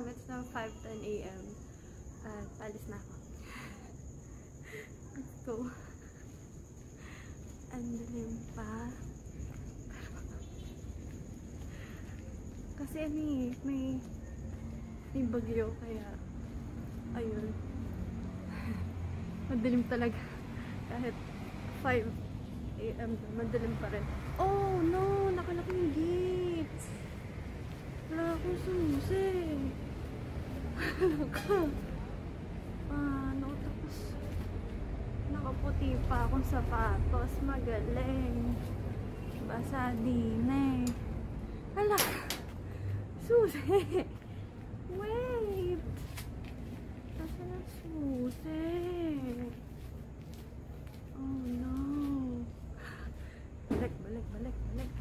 Um, it's now 5.10 a.m. At alis na ako. Let's go. Ang dilim pa. Kasi ano eh, may may bagyo kaya ayun. Madilim talaga. Kahit 5 a.m. madilim pa rin. Oh no! Nakalak yung gates! Wala akong susi. Wala ka. Ano? Tapos nakaputi pa akong sapatos. Magaling. Basa din eh. Hala! Susi! Wait! Nasa na susi? Oh no! Balik, balik, balik, balik.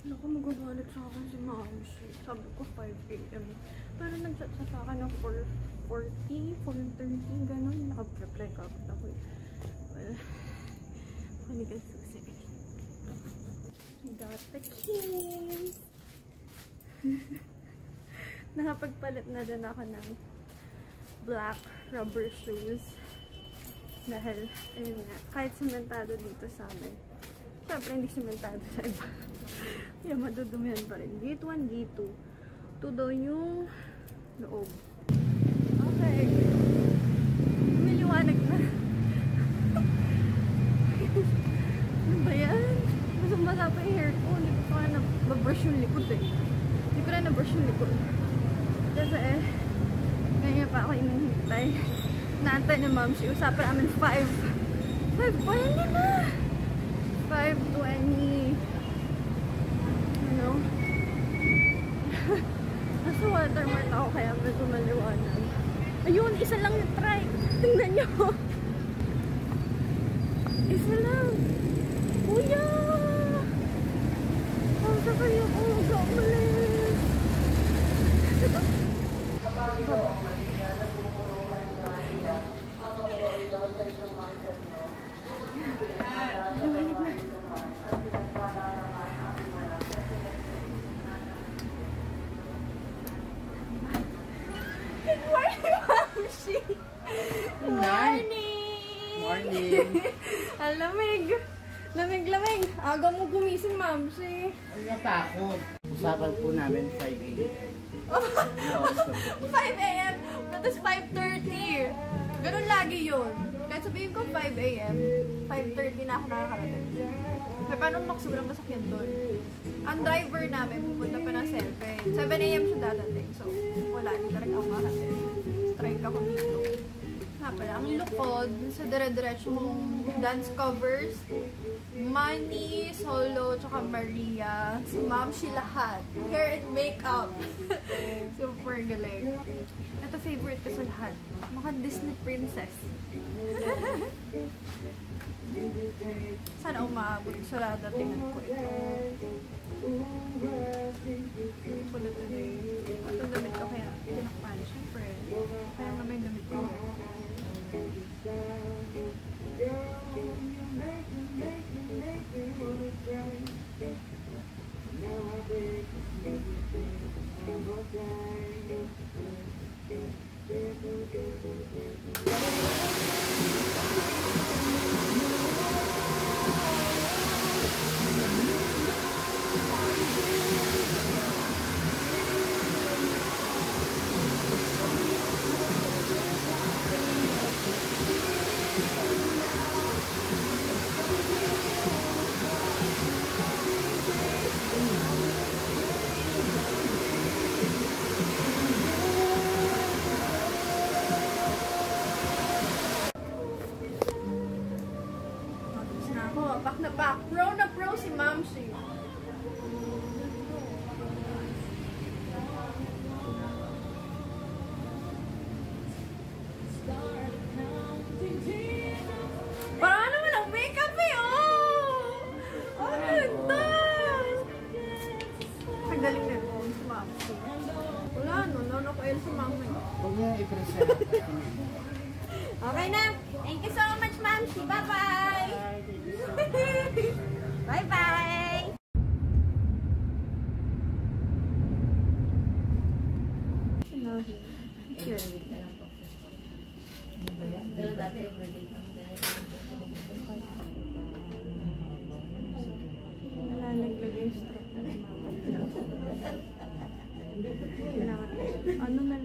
Ano ko magagalit sa akin si Ma'am Shi? Sabi ko 5 a.m. Pero nag-chat siya sa akin ng 4.40, 4.30, ganun. Nakapag-reply ka agad ako eh. Well, hindi ka susi. Got the keys! Nakapagpalit na din ako ng black rubber shoes. Dahil, ayun nga, kahit sementado dito sa amin. Siyempre, hindi sementado sa iba. Kaya madudumihan pa rin. Gate 1, gate 2. Ito daw yung loob. Okay. Lumiliwanag na. ano ba yan? Masang-basa pa yung hair ko. Hindi ko pa na brush yung likod eh. Hindi ko na na-brush yung likod. Kasi eh, ganyan pa ako inihintay. Naantay ni ma'am si Usapan namin 5. 5 pa hindi na. 5.20. Ano? Nasa watermark ako kaya medyo maliwanag. Ayun, isa lang yung try. Tingnan nyo. Isa lang. Kuya! Ang sa kayo ko. Gamalis. Good Ang lamig! Lamig-lamig! Aga mo gumising, Mamshi! Ang natakot. Usapan po namin 5 a.m. 5 a.m. Tapos 5.30. Ganun lagi yun. Kahit sabihin ko 5 a.m., 5.30 na ako nakakarating. Kaya paano mak sobrang masakyan doon? Ang driver namin pupunta pa ng 7. 7 a.m. siya dadating. So, wala. Hindi talaga ako makarating. Strike ako dito. Nga pala, ang lukod sa dire-diretso mong dance covers, Money, Solo, tsaka Maria, si Ma'am lahat. Hair and makeup. Super galing. Ito favorite ko sa lahat. Mukha Disney princess. Sana umabot sa dadatingan ko ito. Pula today. Ito damit ko kaya tinakpan. Siyempre. Kaya nga may damit ko. Thank you. Na back. Pro na pro si. Parang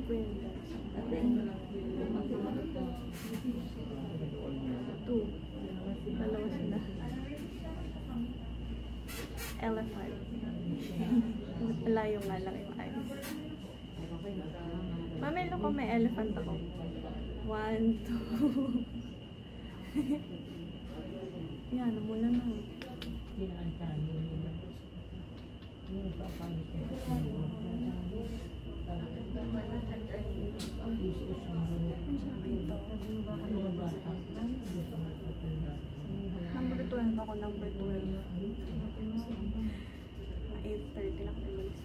ko yun. Two. Dalawa sila. Elephant. Layo nga lang yung eyes. Mami, ano ko may elephant ako? One, two. Yan, namula na. Yan, ang tanong. Yan, ang tanong. Number 12 ako, number 12. 8.30 na ako umalis.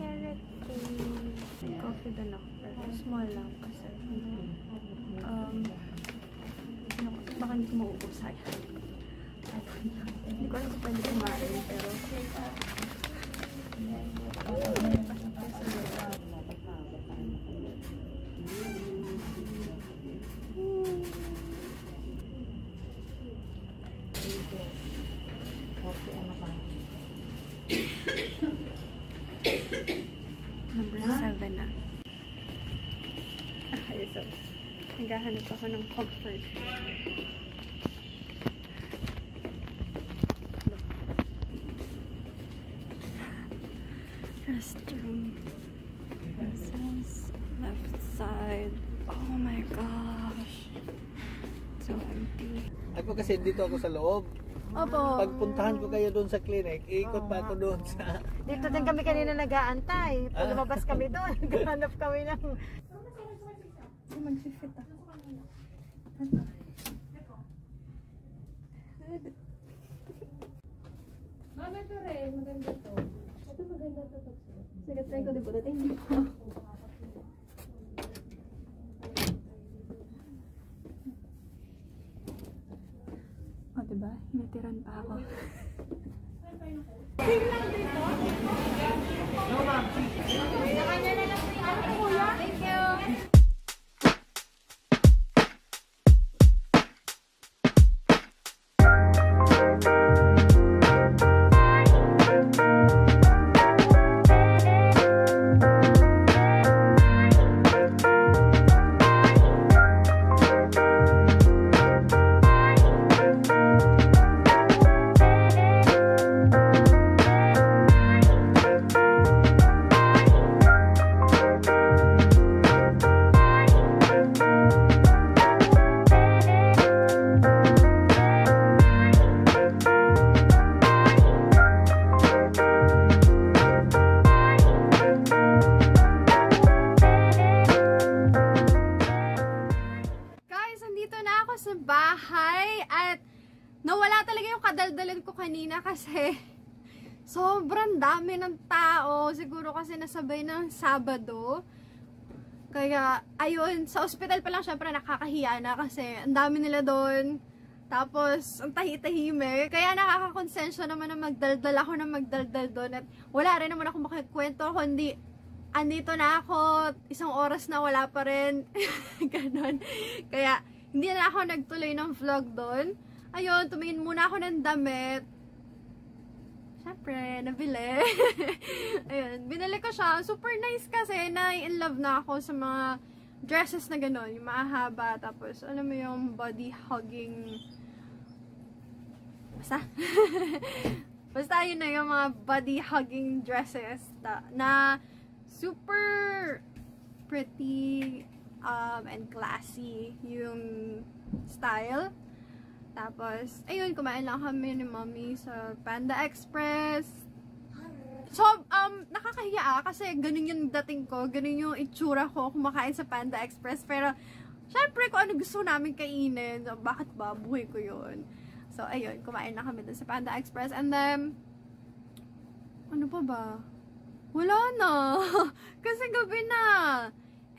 Carrot cake. Coffee doon ako. Pero small lang kasi. Um, baka hindi ko maubos. Sayang. Hindi ko alam kung pwede kumain, pero... Number 7 na. Ah, ayos ako. Naghahanap ako ng comfort. Restroom. This left side. Oh my gosh. So empty. Ako kasi dito ako sa loob. Opo. Pagpuntahan ko kayo doon sa clinic, ikot pa ako doon sa... Dito din kami kanina nag-aantay. Pag Ah. lumabas kami doon, naghanap kami ng... So, mag-fit ako. Mama, ito rin. Maganda to. Ito maganda to. Sige, try ko din po. Dating hindi po. O, diba? Hinatiran pa ako. Thank talaga yung kadaldalan ko kanina kasi sobrang dami ng tao. Siguro kasi nasabay ng Sabado. Kaya, ayun, sa ospital pa lang syempre nakakahiya na kasi ang dami nila doon. Tapos, ang tahi-tahimik. Kaya nakakakonsensya naman na magdaldal ako na magdaldal doon. At wala rin naman ako makikwento kundi andito na ako, isang oras na wala pa rin. Ganon. Kaya, hindi na ako nagtuloy ng vlog doon. Ayun, tumingin muna ako ng damit. Siyempre, nabili. Ayun, binili ko siya. Super nice kasi, na-in love na ako sa mga dresses na gano'n. Yung mahaba, tapos, alam mo yung body hugging. Basta. Basta yun na yung mga body hugging dresses na, na super pretty um, and classy yung style. Tapos, ayun, kumain lang kami ni mommy sa Panda Express. So, um, nakakahiya ah, kasi ganun yung dating ko, ganun yung itsura ko kumakain sa Panda Express. Pero, syempre, kung ano gusto namin kainin, so, bakit ba, buhay ko yun. So, ayun, kumain na kami dun sa Panda Express. And then, ano pa ba? Wala na. Kasi gabi na.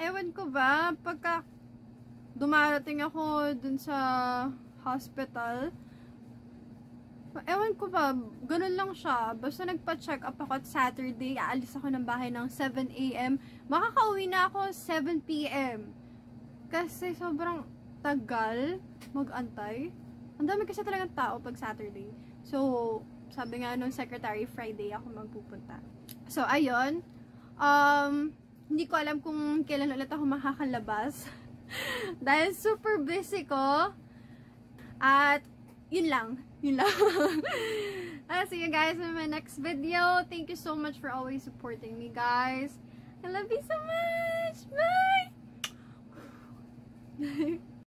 Ewan ko ba, pagka dumarating ako dun sa hospital, ewan ko ba, ganun lang siya. Basta nagpa-check up ako at Saturday, aalis ako ng bahay ng 7am. Makakauwi na ako 7pm. Kasi sobrang tagal mag-antay. Ang dami kasi talagang tao pag Saturday. So, sabi nga nung secretary, Friday ako magpupunta. So, ayun. Um, hindi ko alam kung kailan ulit ako makakalabas. Dahil super busy ko. At, yun lang. Yun lang. At, See you guys in my next video. Thank you so much for always supporting me, guys. I love you so much. Bye.